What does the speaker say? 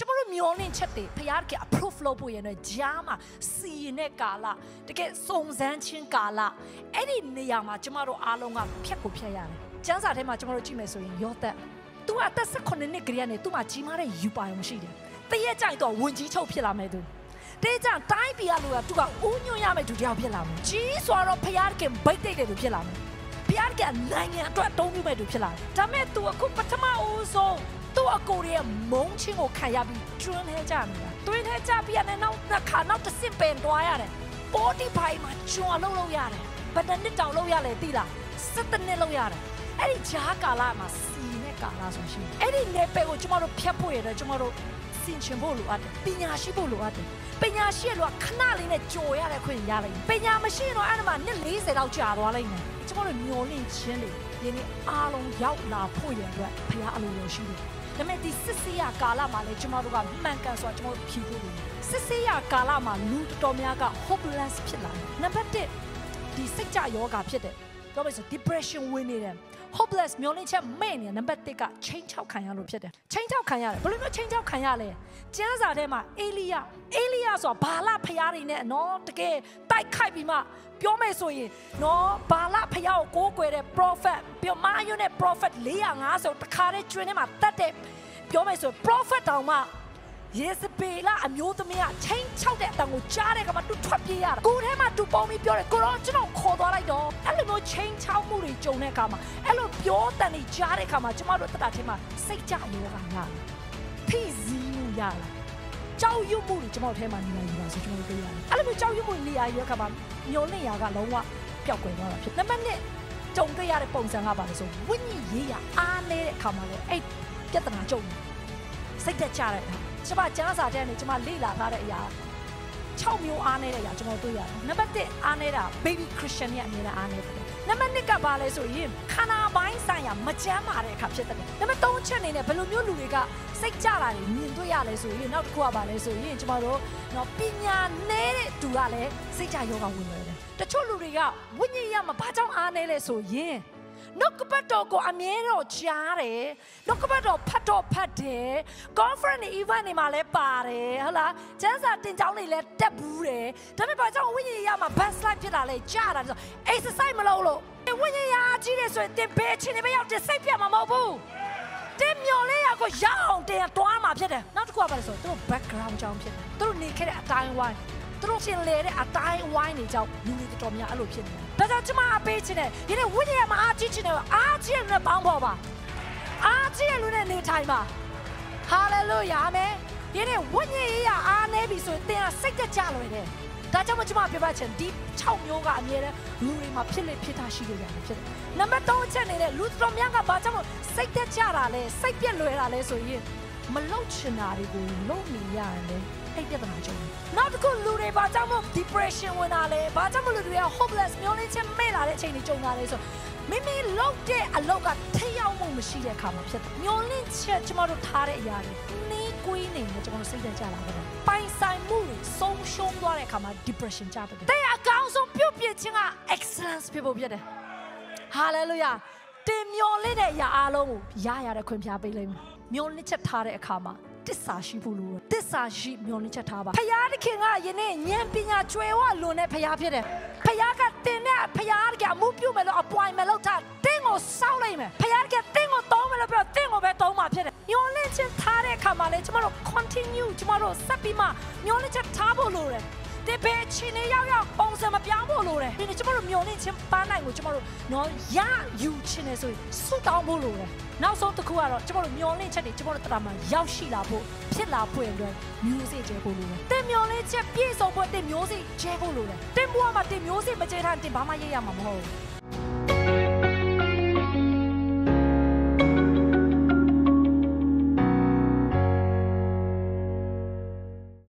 ကျွန်တော်တို့မျောလင့်ချက်တွေဖရားတကယ် approve လုပ်ဖို့ရတဲ့ကြားမှာစီရင်တဲ့ကာလတကယ်စုံစမ်းခြင်းကာလအဲ့ဒီနေရာမှာကျွန်တော်တို့အားလုံးကဖြတ်ကိုဖြတ်ရတယ်ကျမ်းစာထဲမှာကျွန်တော်တို့ကြည့်မယ်ဆိုရင်ယောသက်သူအသက်18နှစ်ကလေးကနေသူ့မှာကြီးမားတဲ့ယူပါရုံရှိတယ်တရက်ကြိုက်တော့ဝင်ကြီးချုပ်ဖြစ်လာမယ်သူတဲကြတိုင်းပြည်ကလူကသူကဥညွန့်ရမယ်သူတယောက်ဖြစ်လာမယ်ကြီးစွာတော့ဖရားတကယ်ဗိတ်တိတ်တယ်သူဖြစ်လာမယ်ဖရားတကယ်နိုင်ငံအတွက်တုံးပြမဲ့သူဖြစ်လာတယ်ဒါမဲ့သူအခုပထမဦးဆုံးသူ့အကိုရဲ့မုန်းချင်းကိုခံရပြီးကျွန်းထဲကြနေတာတွင်းထဲကြပြီးရတဲ့နောက်နှစ်ခါနောက်တစ်စင်ပင်တွားရတယ်ပေါ်တီဖိုင်မှာကျွန်းလုံးလုံးရတယ်ဘယ်နှစ်တောင်လုံးရလဲသိလားစစ်တနစ်လုံးရတယ်အဲ့ဒီဂျားကာလမှာစီနဲ့ကာလဆိုရှိအဲ့ဒီနေပယ်ကိုကျမတို့ဖျက်ဖို့ရတယ်ကျမတို့စင်ချင်ဖို့လိုအပ်တယ်ပညာရှိဖို့လိုအပ်တယ်ပညာရှိရလို့ခဏလေးနဲ့ကြော်ရတဲ့ခွင့်ရလိမ့်မယ်ပညာမရှိရင်တော့အဲ့ဒါမှနှစ်40လောက်ကြာသွားလိမ့်မယ်ကျမတို့ညှော်လင့်ခြင်းတွေဒီနေ့အားလုံးရောက်လာဖို့ရတဲ့ဖခင်အလိုလိုရှိတယ် ဒါပေမဲ့ဒီစစ်စေးရကာလမှာလည်းကျမတို့ကမှန်ကန်စွာကျမတို့ဖြေဖို့လိုတယ်စစ်စေးရကာလမှာလူတော်များက hopeless ဖြစ်လာတယ်နံပါတ်1ဒီစိတ်ကြယောဂါဖြစ်တယ် ပြောမယ်ဆို depression ဝင်နေတယ် hopeless မျောလင့်ချက်မဲ့နေနံပါတ်1ကချိန်ချောက်ခံရလို့ဖြစ်တယ်ချိန်ချောက်ခံရတယ်ဘယ်လိုမျိုးချိန်ချောက်ခံရလဲကျမ်းစာထဲမှာအေလိယအေလိယဆိုတာဘာလဖျားတွေနဲ့နော်တကယ်တိုက်ခိုက်ပြီးမှပြောမယ်ဆိုရင်နော်ဘာလဖျားကိုကိုးကွယ်တဲ့ prophet ပြောမာယွန်းတဲ့ prophet 450တခါတည်းကျွင်းထဲမှာတတ်တဲ့ပြောမယ်ဆို prophet တောင်မှ ယေစပေလအမျိုးသမီးကချင်းချောက်တဲ့အတန်ကိုကြားတဲ့ကမှသူထွက်ပြေးရတာကိုယ်ထဲမှာသူပုံပြီးပြောတယ်ကိုရောကျွန်တော်ခေါ်သွားလိုက်တော့အဲ့လိုမျိုးချင်းချောက်မှုတွေကြုံတဲ့အခါမှာအဲ့လိုပြောတန်တွေကြားတဲ့အခါမှာကျမတို့တက်တာထဲမှာစိတ်ကြရောဂါရတယ်ဖိစီးမှုရလာကြောက်ရွံ့မှုတွေကျမတို့ထဲမှာနေလာယူပါဆိုကျွန်တော်တို့တွေ့ရတယ်အဲ့လိုမျိုးကြောက်ရွံ့မှုနေရာရွက်ခါမှာညှို့နေရာကလုံးဝပျောက်ကွယ်သွားတာဖြစ်နံပါတ်1ကြုံတွေ့ရတဲ့ပုံစံကပါလို့ဆိုဝိညာဉ်ရေးရအားနေတဲ့အခါမှာလည်းအဲ့ပြဿနာကြုံ စိတ်သက်ကြတဲ့အခါကျမကျမ်းစာထဲကနေကျမလေ့လာထားတဲ့အရာ6မျိုးအားနေတဲ့အရာကျွန်တော်တွေ့ရတယ်နံပါတ်1အားနေတာ baby christian ရဲ့အမြဲတမ်းအားနေတယ်နံပါတ်2ကဘာလဲဆိုရင်ခန္ဓာပိုင်းဆိုင်ရာမကျမ်းမာတဲ့အခါဖြစ်တယ်နံပါတ်3ချက်အနေနဲ့ဘယ်လိုမျိုးလူတွေကစိတ်ကြတာတွေမြင်တွေ့ရလဲဆိုရင်နောက်တစ်ခုကဘာလဲဆိုရင်ကျမတို့တော့ပညာနဲ့တဲ့သူကလည်းစိတ်ကြယောဂဝင်နေတယ်တချို့လူတွေကဝိညာဉ်ရမှာဘာကြောင့်အားနေလဲဆိုရင် နှုတ်ကပတ်တော်ကိုအမြဲတော့ကြားတယ်နှုတ်ကပတ်တော်ဖတ်တော့ဖတ်တယ် conference တွေ event တွေမှာလည်းပါတယ်ဟုတ်လားကျန်းစာတင်ကြောင်းတွေလည်းတက်ဘူးတယ်ဒါပေမဲ့ဘာကြောင့်ဝိညာဉ်ရမှာ best life ဖြစ်တာလဲကြားတာဆို exercise မလုပ်လို့ဝိညာဉ်ရကြီးတယ်ဆိုရင်တင်ဘယ်ချင်းတွေပဲရောက်တယ်စိတ်ပြတ်မှာမဟုတ်ဘူးတင်မျော်လေးရကိုရအောင်တင်တွားမှာဖြစ်တယ်နောက်တစ်ခုကဘာလဲဆိုတော့သူတို့ background ကြောင်းဖြစ်တယ်သူတို့နေခဲ့တဲ့အတိုင်းဝိုင်း သူတို့ရှင်လေတဲ့အတိုင်းဝိုင်းနေကြောင်းလူတွေတော်တော်များအဲ့လိုဖြစ်နေတယ်ဒါကြောင့်ကျမအပေးချင်တယ်ဒီနေ့ဝိညာဉ်မှာအားကြီးချင်တယ်အားကြီးတဲ့ပေါင်းပေါ်ပါအားကြီးတဲ့လူနဲ့နေထိုင်ပါဟာလေလုယာအာမင်ဒီနေ့ဝိညာဉ်ရေးရအားနေပြီဆိုရင်သင်ကစိတ်သက်ကြလွယ်တယ်ဒါကြောင့်မကျမပြပချင်ဒီ6မျိုးကအမြဲတမ်းလူတွေမှာဖြစ်လေဖြစ်တာရှိလို့ရတယ်ဖြစ်တယ်နံပါတ်3အချက်နေတဲ့လူတော်များကဘာကြောင့်စိတ်သက်ကြတာလဲစိတ်ပြက်လွယ်တာလဲဆိုရင်မလုံချင်တာတွေကိုလုံနေရတယ် အဲ့ပြဿနာကြုံတယ်နောက်တစ်ခုလူတွေဘာကြောင့်မို့ depression ဝင်တာလဲဘာကြောင့်မို့လူတွေက hopeless မျိုးလင်းချင်းမဲ့လာတဲ့အချိန်တွေကြုံတာလဲဆိုမိမိလုပ်တဲ့အလုပ်ကထိရောက်မှုမရှိတဲ့အခါမှာဖြစ်တယ်မျိုးလင်းချက်ကျမတို့ထားတဲ့အရာတွေနှီးကွေးနေတယ်ကျမတို့စိတ်သက်ကြလာတယ်ပိုင်ဆိုင်မှုတွေဆုံးရှုံးသွားတဲ့အခါမှာ depression ကြတယ်တဲ့အကောင်းဆုံးပြုတ်ပြခြင်းက excellence ဖြစ်ဖို့ဖြစ်တယ် hallelujah တင်မျောလင့်တဲ့အရာအလုံးကိုရရတဲ့ခွင့်ပြပေးလိမ့်မယ်မျောလင့်ချက်ထားတဲ့အခါမှာ တစ္ဆာရှိဖို့လိုတယ်တစ္ဆာရှိမျောလင့်ချက်ထားပါဖယားတခင်ကယနေ့ဉာဏ်ပညာကျွယ်ဝလွန်တဲ့ဖယားဖြစ်တယ်ဖယားကတင်တဲ့ဖယားတခင်အမှုပြုမယ်လို့ appointment လုပ်ထားတင်းကိုစောက်လိုက်မယ်ဖယားတခင်တင်းကိုတောင်းမယ်လို့ပြောတင်းကိုပဲတောင်းမှာဖြစ်တယ်မျောလင့်ချက်ထားတဲ့အခါမှာလေကျမတို့ continue ကျမတို့ဆက်ပြီးမှမျောလင့်ချက်ထားဖို့လိုတယ် တပည့်ချင်းနေရောက်ရောက်ပုံစံမပြောင်းဖို့လိုတယ်ဒီနေ့ကျမတို့မျောလင့်ခြင်းပန်းနိုင်ကိုကျမတို့နော်ရယူခြင်းနေဆိုရင်ဆုတောင်းဖို့လိုတယ်နောက်ဆုံးတစ်ခုကတော့ကျမတို့မျောလင့်ချက်တွေကျမတို့တရားမှာရောက်ရှိလာဖို့ဖြစ်လာဖို့အတွက်မျိုးစေ့ကျဲဖို့လိုတယ်တင်မျောလင့်ချက်ပြည့်စုံဖို့တင်မျိုးစေ့ကျဲဖို့လိုတယ်တင်ဘွားမှာတင်မျိုးစေ့မကျဲထားတင်ဘာမှရရမှာမဟုတ်ဘူး